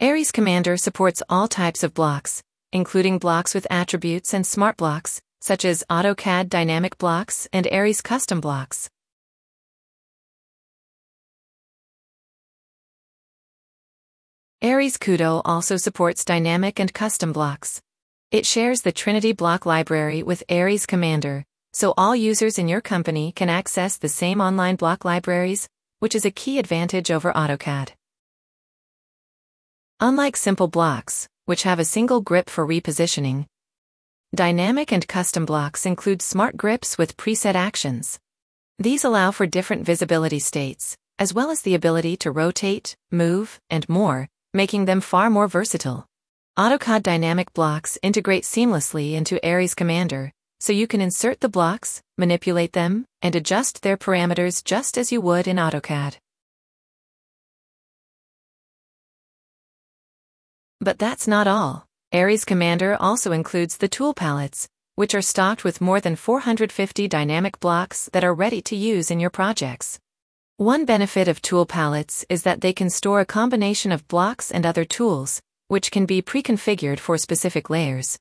ARES Commander supports all types of blocks, including blocks with attributes and smart blocks, such as AutoCAD Dynamic Blocks and ARES Custom Blocks. ARES Kudo also supports dynamic and custom blocks. It shares the Trinity block library with ARES Commander, so all users in your company can access the same online block libraries, which is a key advantage over AutoCAD. Unlike simple blocks, which have a single grip for repositioning, dynamic and custom blocks include smart grips with preset actions. These allow for different visibility states, as well as the ability to rotate, move, and more, making them far more versatile. AutoCAD dynamic blocks integrate seamlessly into ARES Commander, so you can insert the blocks, manipulate them, and adjust their parameters just as you would in AutoCAD. But that's not all. ARES Commander also includes the tool palettes, which are stocked with more than 450 dynamic blocks that are ready to use in your projects. One benefit of tool palettes is that they can store a combination of blocks and other tools, which can be pre-configured for specific layers.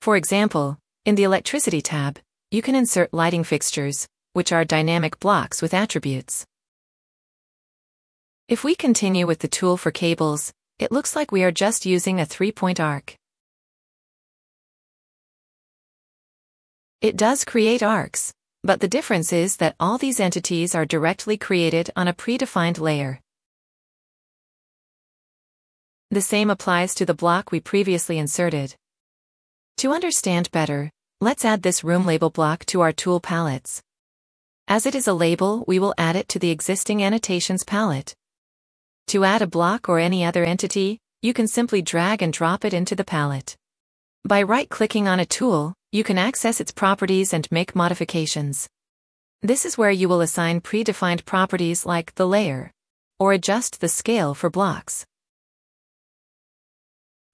For example, in the Electricity tab, you can insert lighting fixtures, which are dynamic blocks with attributes. If we continue with the tool for cables, it looks like we are just using a three-point arc. It does create arcs, but the difference is that all these entities are directly created on a predefined layer. The same applies to the block we previously inserted. To understand better, let's add this room label block to our tool palettes. As it is a label, we will add it to the existing annotations palette. To add a block or any other entity, you can simply drag and drop it into the palette. By right-clicking on a tool, you can access its properties and make modifications. This is where you will assign predefined properties like the layer, or adjust the scale for blocks.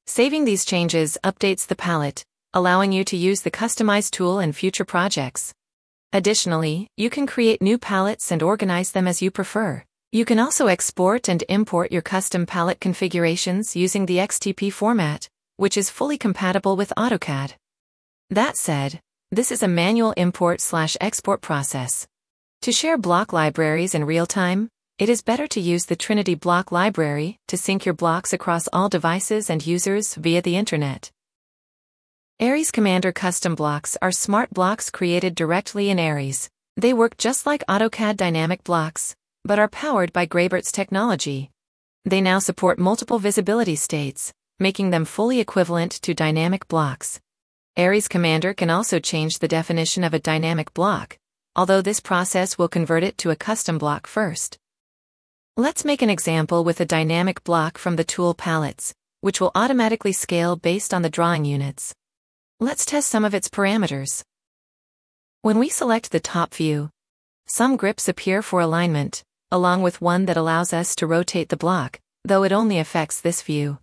Saving these changes updates the palette, allowing you to use the Customize tool in future projects. Additionally, you can create new palettes and organize them as you prefer. You can also export and import your custom palette configurations using the XTP format, which is fully compatible with AutoCAD. That said, this is a manual import slash export process. To share block libraries in real time, it is better to use the Trinity Block Library to sync your blocks across all devices and users via the internet. ARES Commander custom blocks are smart blocks created directly in ARES. They work just like AutoCAD dynamic blocks, but are powered by Graebert's technology. They now support multiple visibility states, making them fully equivalent to dynamic blocks. Ares Commander can also change the definition of a dynamic block, although this process will convert it to a custom block first. Let's make an example with a dynamic block from the tool palettes, which will automatically scale based on the drawing units. Let's test some of its parameters. When we select the top view, some grips appear for alignment, along with one that allows us to rotate the block, though it only affects this view.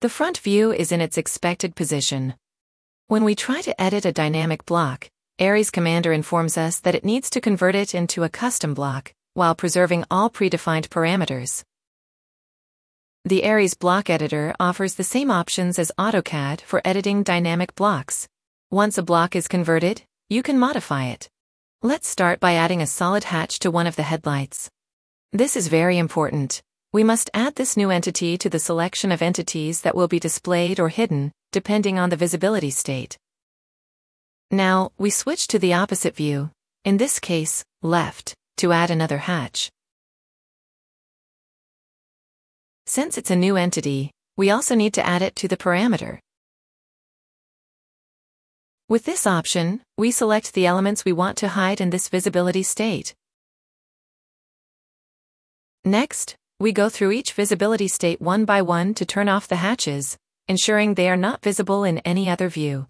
The front view is in its expected position. When we try to edit a dynamic block, ARES Commander informs us that it needs to convert it into a custom block, while preserving all predefined parameters. The ARES Block Editor offers the same options as AutoCAD for editing dynamic blocks. Once a block is converted, you can modify it. Let's start by adding a solid hatch to one of the headlights. This is very important. We must add this new entity to the selection of entities that will be displayed or hidden, depending on the visibility state. Now, we switch to the opposite view, in this case, left, to add another hatch. Since it's a new entity, we also need to add it to the parameter. With this option, we select the elements we want to hide in this visibility state. Next, we go through each visibility state one by one to turn off the hatches, ensuring they are not visible in any other view.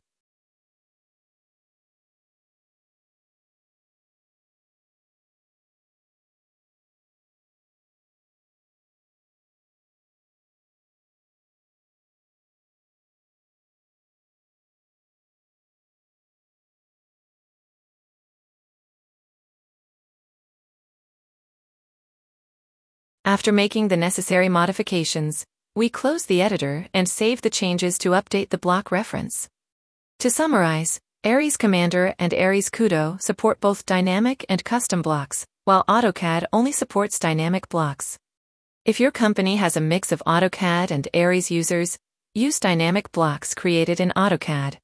After making the necessary modifications, we close the editor and save the changes to update the block reference. To summarize, Ares Commander and Ares Kudo support both dynamic and custom blocks, while AutoCAD only supports dynamic blocks. If your company has a mix of AutoCAD and Ares users, use dynamic blocks created in AutoCAD.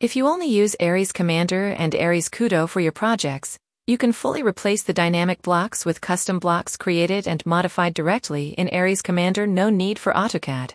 If you only use Ares Commander and Ares Kudo for your projects, you can fully replace the dynamic blocks with custom blocks created and modified directly in ARES Commander no need for AutoCAD.